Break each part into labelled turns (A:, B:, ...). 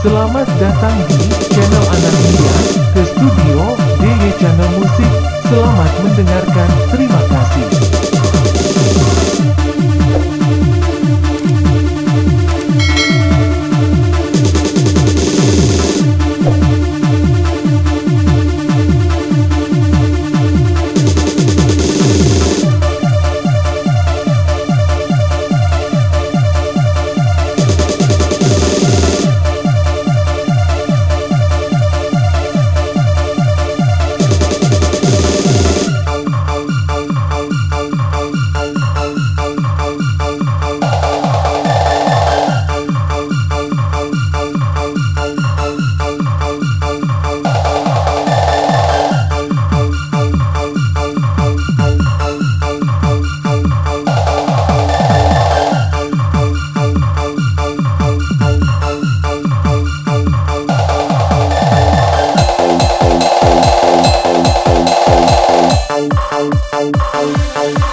A: Selamat datang di channel anak muda ke studio DY Channel Musik. Selamat mendengarkan, terima kasih.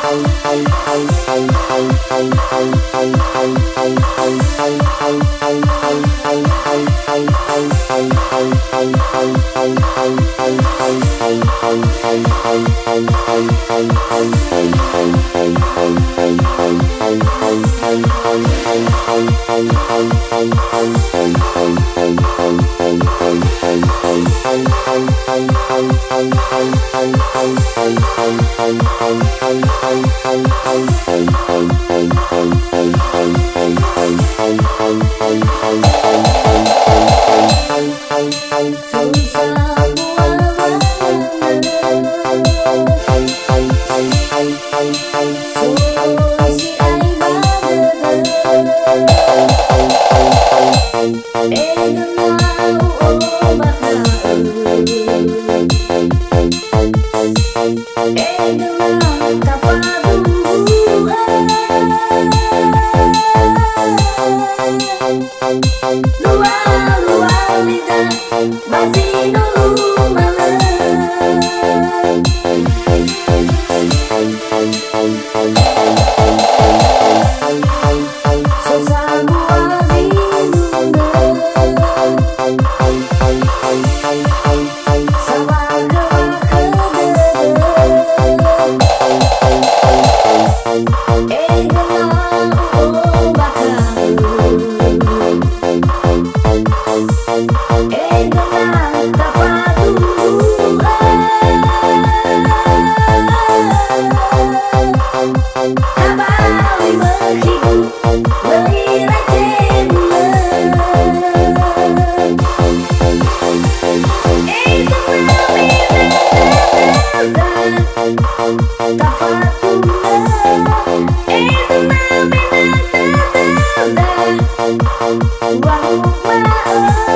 A: hay hay hay Thank you.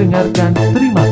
A: mendengarkan. Terima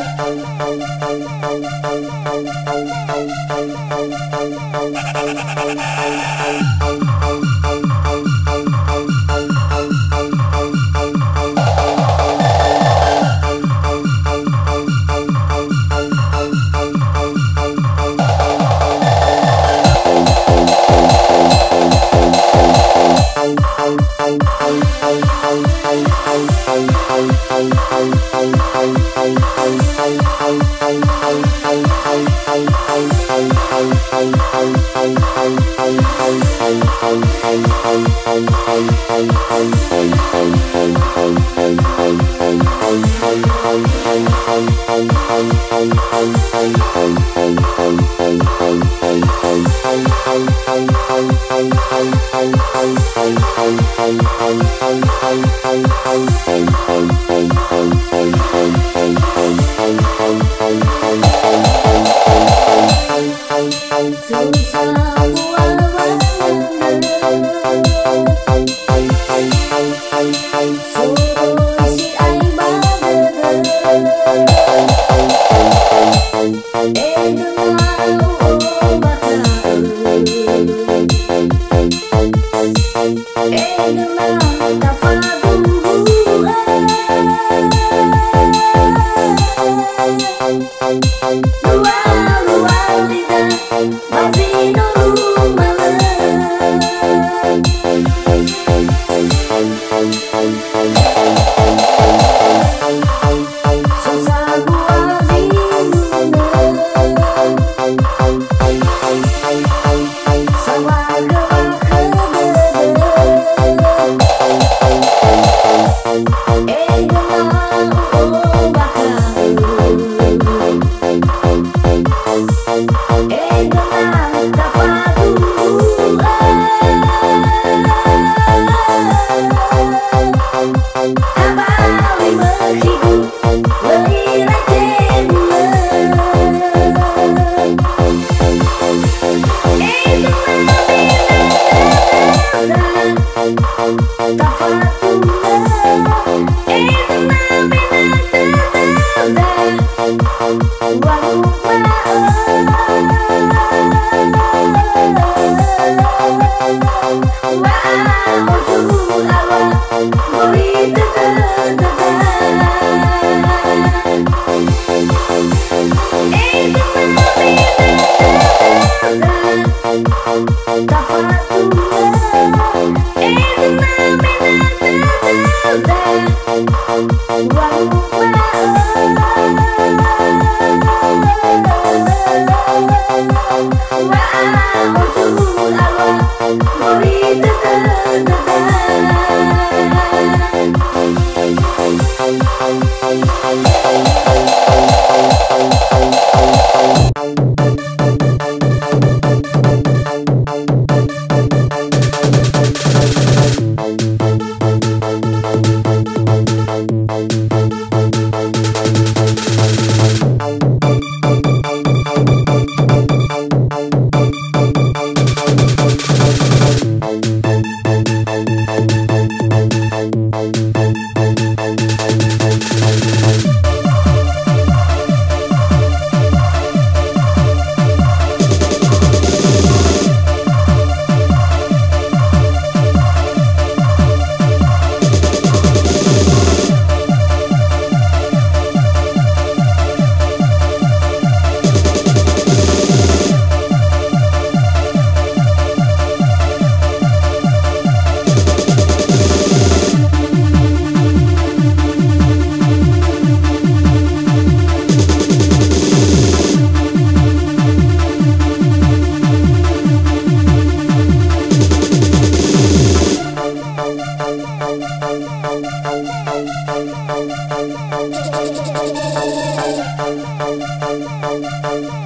A: Oh, oh, oh, oh. coin coin coin Wow. Wow.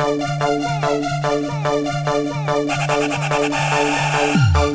B: Thank you.